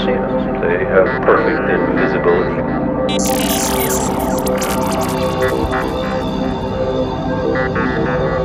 them. They have perfect invisibility. Perfect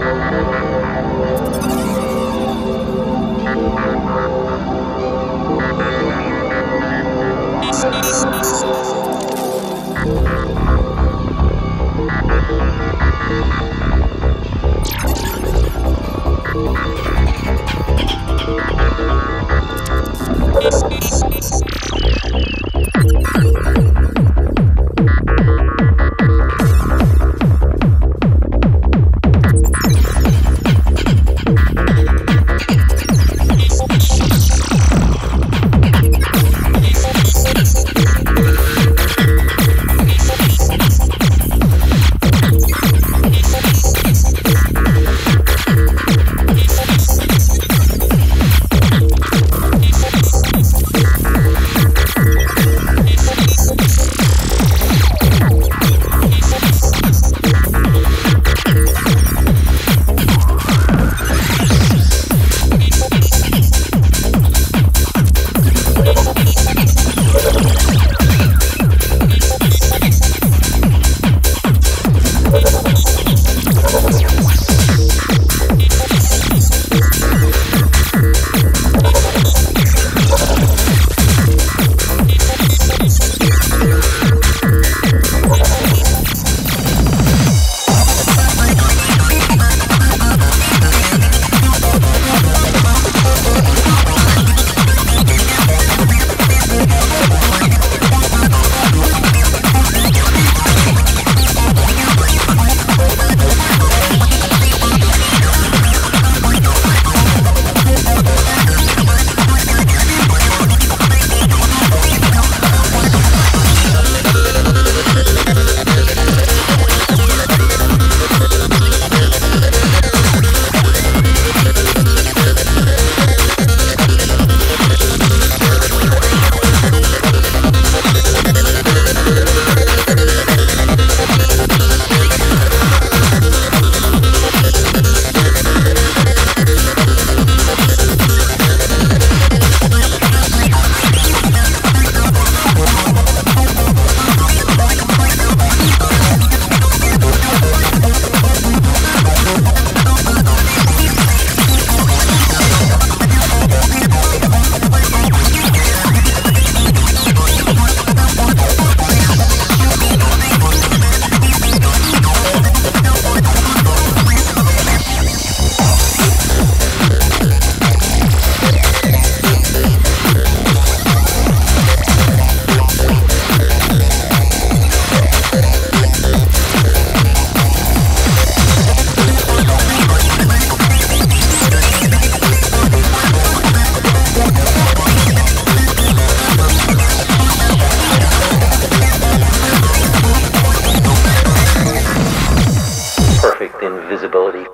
invisibility.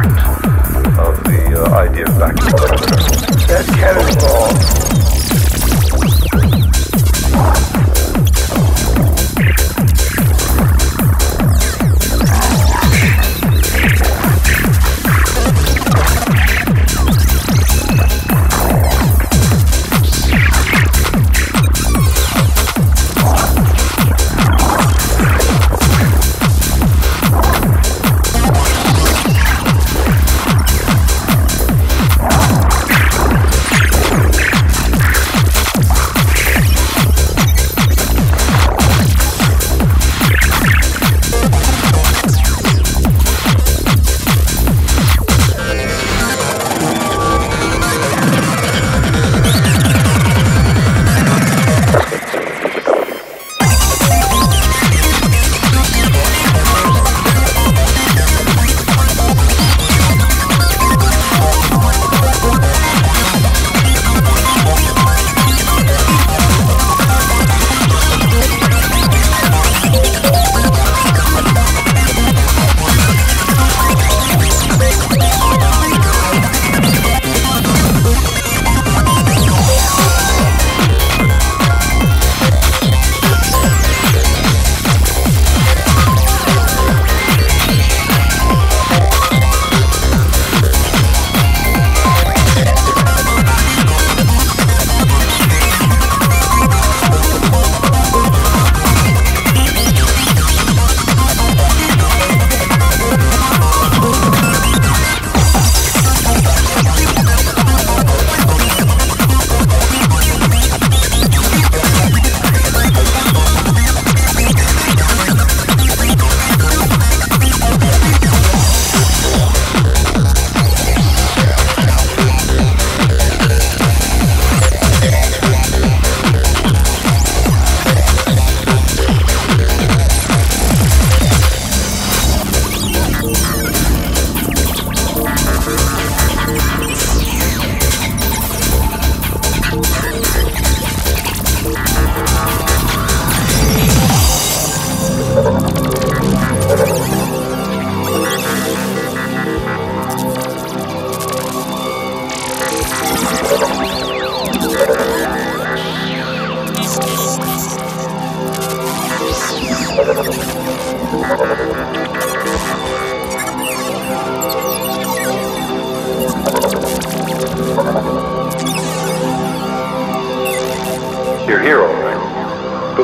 Warren.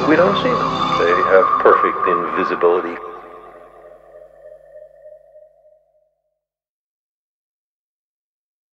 We don't see them. They have perfect invisibility.